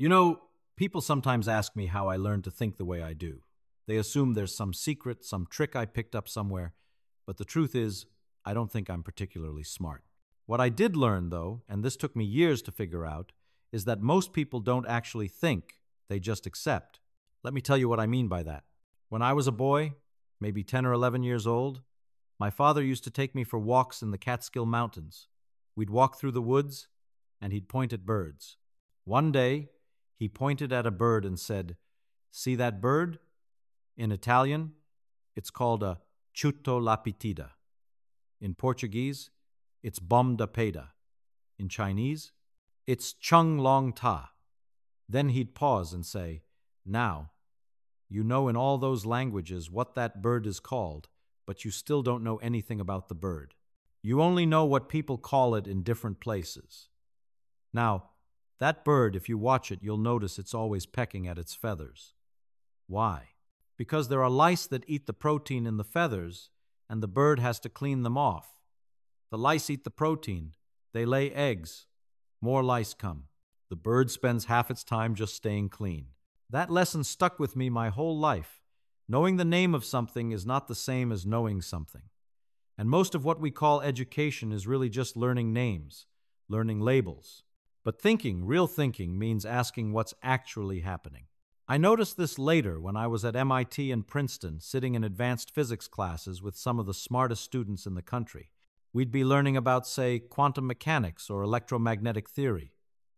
You know, people sometimes ask me how I learned to think the way I do. They assume there's some secret, some trick I picked up somewhere, but the truth is, I don't think I'm particularly smart. What I did learn, though, and this took me years to figure out, is that most people don't actually think, they just accept. Let me tell you what I mean by that. When I was a boy, maybe 10 or 11 years old, my father used to take me for walks in the Catskill Mountains. We'd walk through the woods, and he'd point at birds. One day, he pointed at a bird and said, See that bird? In Italian, it's called a chuto lapitida. In Portuguese, it's bom da peda. In Chinese, it's chung long ta. Then he'd pause and say, Now, you know in all those languages what that bird is called, but you still don't know anything about the bird. You only know what people call it in different places. Now, that bird, if you watch it, you'll notice it's always pecking at its feathers. Why? Because there are lice that eat the protein in the feathers, and the bird has to clean them off. The lice eat the protein, they lay eggs, more lice come. The bird spends half its time just staying clean. That lesson stuck with me my whole life. Knowing the name of something is not the same as knowing something. And most of what we call education is really just learning names, learning labels. But thinking, real thinking, means asking what's actually happening. I noticed this later when I was at MIT and Princeton sitting in advanced physics classes with some of the smartest students in the country. We'd be learning about, say, quantum mechanics or electromagnetic theory.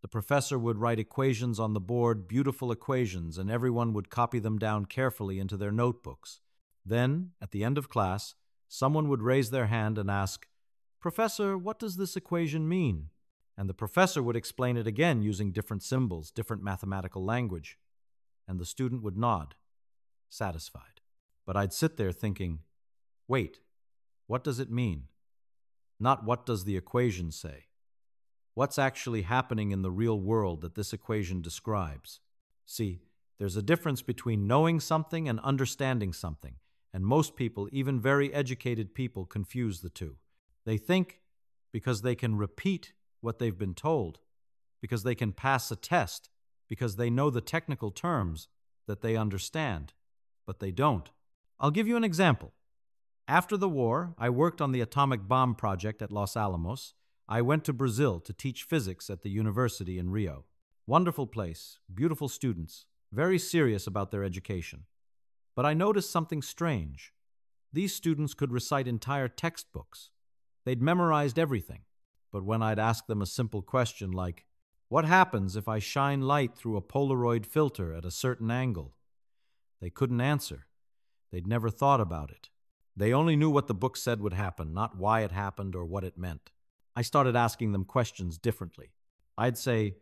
The professor would write equations on the board, beautiful equations, and everyone would copy them down carefully into their notebooks. Then, at the end of class, someone would raise their hand and ask, Professor, what does this equation mean? And the professor would explain it again using different symbols, different mathematical language. And the student would nod, satisfied. But I'd sit there thinking, wait, what does it mean? Not what does the equation say? What's actually happening in the real world that this equation describes? See, there's a difference between knowing something and understanding something, and most people, even very educated people, confuse the two. They think because they can repeat what they've been told, because they can pass a test, because they know the technical terms, that they understand, but they don't. I'll give you an example. After the war, I worked on the atomic bomb project at Los Alamos I went to Brazil to teach physics at the university in Rio. Wonderful place, beautiful students, very serious about their education. But I noticed something strange. These students could recite entire textbooks. They'd memorized everything. But when I'd ask them a simple question like, What happens if I shine light through a Polaroid filter at a certain angle? They couldn't answer. They'd never thought about it. They only knew what the book said would happen, not why it happened or what it meant. I started asking them questions differently. I'd say,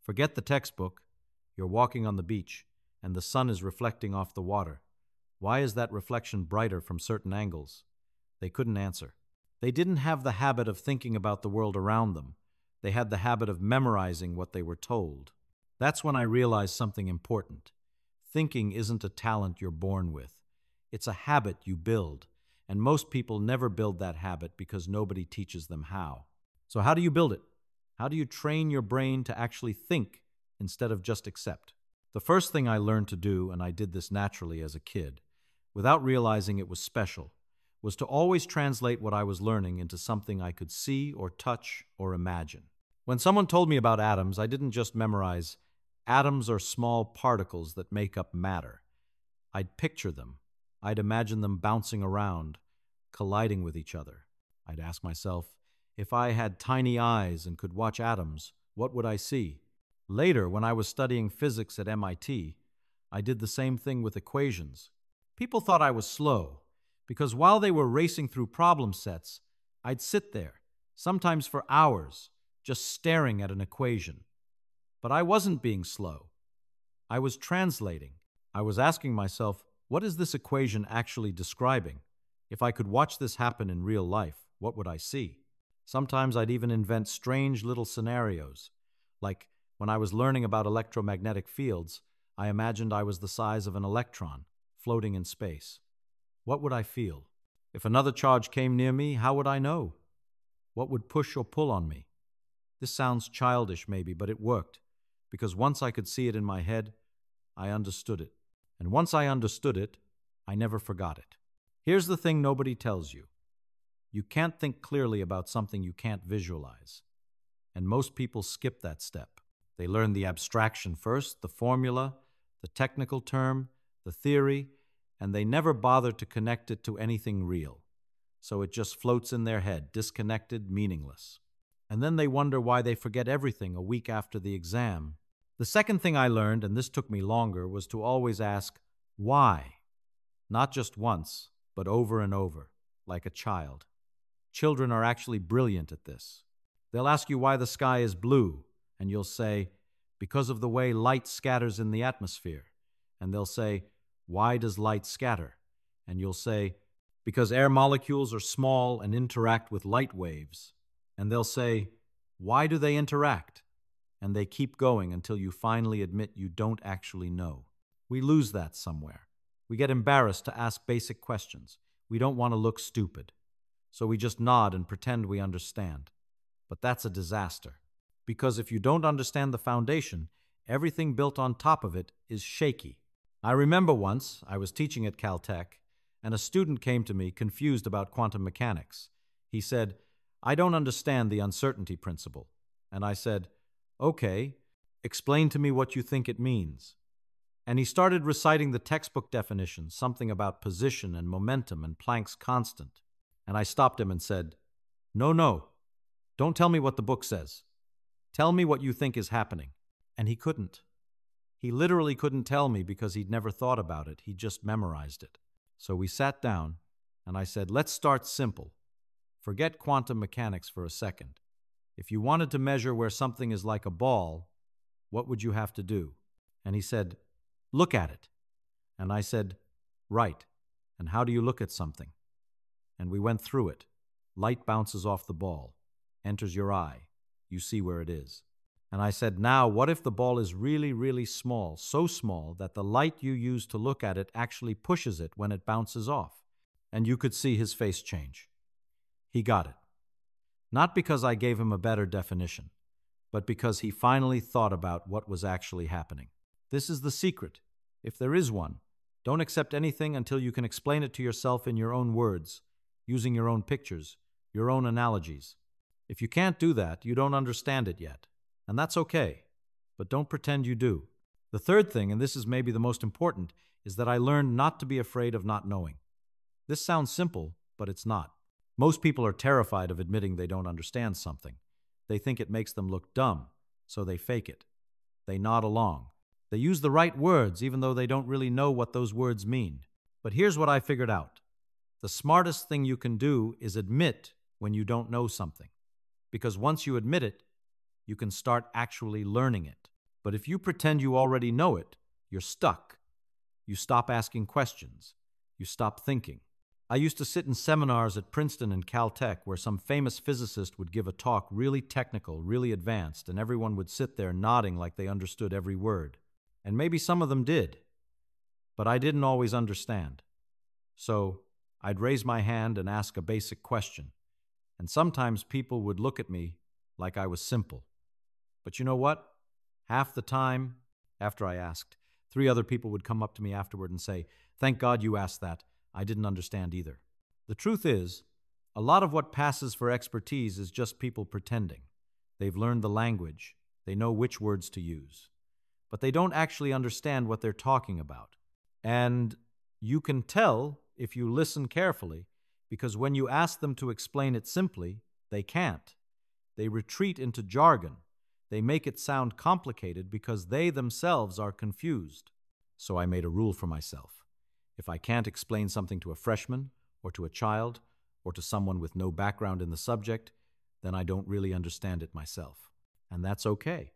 Forget the textbook. You're walking on the beach, and the sun is reflecting off the water. Why is that reflection brighter from certain angles? They couldn't answer. They didn't have the habit of thinking about the world around them. They had the habit of memorizing what they were told. That's when I realized something important. Thinking isn't a talent you're born with. It's a habit you build, and most people never build that habit because nobody teaches them how. So, how do you build it? How do you train your brain to actually think instead of just accept? The first thing I learned to do, and I did this naturally as a kid, without realizing it was special, was to always translate what I was learning into something I could see or touch or imagine. When someone told me about atoms, I didn't just memorize atoms are small particles that make up matter. I'd picture them. I'd imagine them bouncing around, colliding with each other. I'd ask myself, if I had tiny eyes and could watch atoms, what would I see? Later, when I was studying physics at MIT, I did the same thing with equations. People thought I was slow, because while they were racing through problem sets, I'd sit there, sometimes for hours, just staring at an equation. But I wasn't being slow. I was translating. I was asking myself, what is this equation actually describing? If I could watch this happen in real life, what would I see? Sometimes I'd even invent strange little scenarios. Like when I was learning about electromagnetic fields, I imagined I was the size of an electron, floating in space. What would I feel? If another charge came near me, how would I know? What would push or pull on me? This sounds childish, maybe, but it worked. because once I could see it in my head, I understood it. And once I understood it, I never forgot it. Here's the thing nobody tells you you can't think clearly about something you can't visualize. And most people skip that step. They learn the abstraction first, the formula, the technical term, the theory, and they never bother to connect it to anything real. So it just floats in their head, disconnected, meaningless. And then they wonder why they forget everything a week after the exam. The second thing I learned, and this took me longer, was to always ask, why? Not just once, but over and over, like a child. Children are actually brilliant at this. They'll ask you why the sky is blue, and you'll say, because of the way light scatters in the atmosphere. And they'll say, why does light scatter? And you'll say, Because air molecules are small and interact with light waves. And they'll say, Why do they interact? And they keep going until you finally admit you don't actually know. We lose that somewhere. We get embarrassed to ask basic questions. We don't want to look stupid. So we just nod and pretend we understand. But that's a disaster. Because if you don't understand the foundation, everything built on top of it is shaky. I remember once I was teaching at Caltech, and a student came to me confused about quantum mechanics. He said, I don't understand the uncertainty principle. And I said, Okay, explain to me what you think it means. And he started reciting the textbook definition, something about position and momentum and Planck's constant. And I stopped him and said, No, no, don't tell me what the book says. Tell me what you think is happening. And he couldn't. He literally couldn't tell me because he'd never thought about it, he just memorized it. So we sat down, and I said, Let's start simple. Forget quantum mechanics for a second. If you wanted to measure where something is like a ball, what would you have to do? And he said, Look at it. And I said, Right. And how do you look at something? And we went through it. Light bounces off the ball, enters your eye. You see where it is. And I said, Now, what if the ball is really, really small, so small that the light you use to look at it actually pushes it when it bounces off? And you could see his face change. He got it. Not because I gave him a better definition, but because he finally thought about what was actually happening. This is the secret, if there is one. Don't accept anything until you can explain it to yourself in your own words, using your own pictures, your own analogies. If you can't do that, you don't understand it yet and that's okay, but don't pretend you do. The third thing, and this is maybe the most important, is that I learned not to be afraid of not knowing. This sounds simple, but it's not. Most people are terrified of admitting they don't understand something. They think it makes them look dumb, so they fake it. They nod along. They use the right words even though they don't really know what those words mean. But here's what I figured out the smartest thing you can do is admit when you don't know something. Because once you admit it, you can start actually learning it. But if you pretend you already know it, you're stuck. You stop asking questions. You stop thinking. I used to sit in seminars at Princeton and Caltech where some famous physicist would give a talk really technical, really advanced, and everyone would sit there nodding like they understood every word. And maybe some of them did. But I didn't always understand. So I'd raise my hand and ask a basic question. And sometimes people would look at me like I was simple. But you know what? Half the time, after I asked, three other people would come up to me afterward and say, Thank God you asked that. I didn't understand either. The truth is, a lot of what passes for expertise is just people pretending. They've learned the language, they know which words to use, but they don't actually understand what they're talking about. And you can tell if you listen carefully, because when you ask them to explain it simply, they can't. They retreat into jargon they make it sound complicated because they themselves are confused. So I made a rule for myself. If I can't explain something to a freshman, or to a child, or to someone with no background in the subject, then I don't really understand it myself. And that's okay.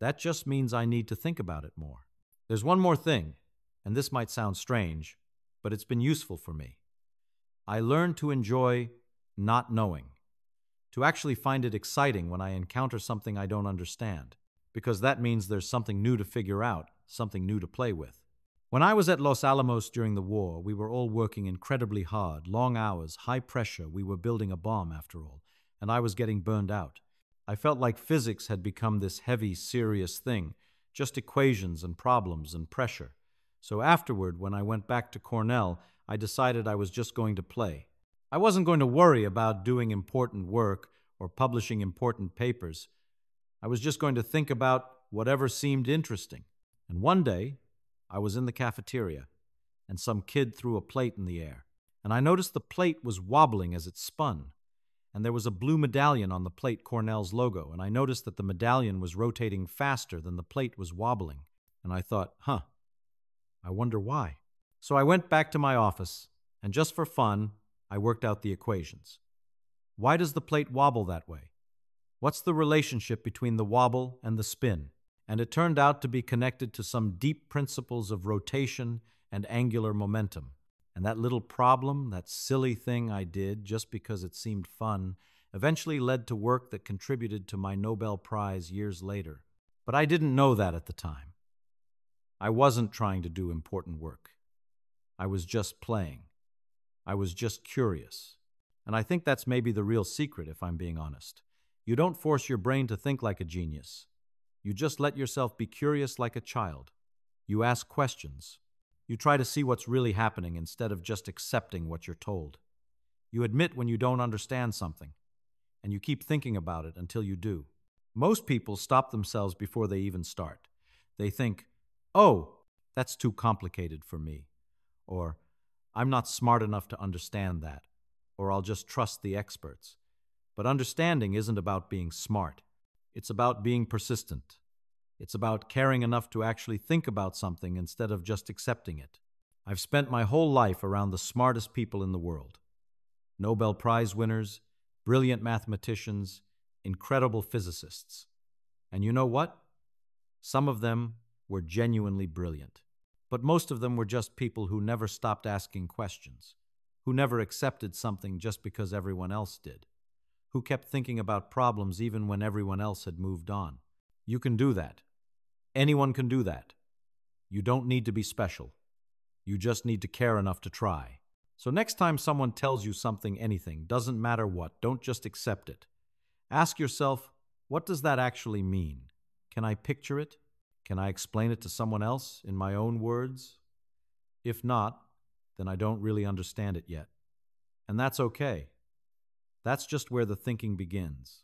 That just means I need to think about it more. There's one more thing, and this might sound strange, but it's been useful for me. I learned to enjoy not knowing to actually find it exciting when I encounter something I don't understand, because that means there's something new to figure out, something new to play with. When I was at Los Alamos during the war, we were all working incredibly hard, long hours, high pressure. We were building a bomb, after all, and I was getting burned out. I felt like physics had become this heavy, serious thing, just equations and problems and pressure. So afterward, when I went back to Cornell, I decided I was just going to play. I wasn't going to worry about doing important work or publishing important papers. I was just going to think about whatever seemed interesting. And one day, I was in the cafeteria, and some kid threw a plate in the air, and I noticed the plate was wobbling as it spun. And there was a blue medallion on the plate Cornell's logo, and I noticed that the medallion was rotating faster than the plate was wobbling. And I thought, huh, I wonder why. So I went back to my office, and just for fun, I worked out the equations. Why does the plate wobble that way? What's the relationship between the wobble and the spin? And it turned out to be connected to some deep principles of rotation and angular momentum. And that little problem, that silly thing I did just because it seemed fun, eventually led to work that contributed to my Nobel Prize years later. But I didn't know that at the time. I wasn't trying to do important work. I was just playing. I was just curious. And I think that's maybe the real secret, if I'm being honest. You don't force your brain to think like a genius. You just let yourself be curious like a child. You ask questions. You try to see what's really happening instead of just accepting what you're told. You admit when you don't understand something, and you keep thinking about it until you do. Most people stop themselves before they even start. They think, oh, that's too complicated for me, or I'm not smart enough to understand that, or I'll just trust the experts. But understanding isn't about being smart. It's about being persistent. It's about caring enough to actually think about something instead of just accepting it. I've spent my whole life around the smartest people in the world Nobel Prize winners, brilliant mathematicians, incredible physicists. And you know what? Some of them were genuinely brilliant. But most of them were just people who never stopped asking questions, who never accepted something just because everyone else did who kept thinking about problems even when everyone else had moved on. You can do that. Anyone can do that. You don't need to be special. You just need to care enough to try. So next time someone tells you something, anything, doesn't matter what, don't just accept it. Ask yourself, what does that actually mean? Can I picture it? Can I explain it to someone else in my own words? If not, then I don't really understand it yet. And that's okay. That's just where the thinking begins.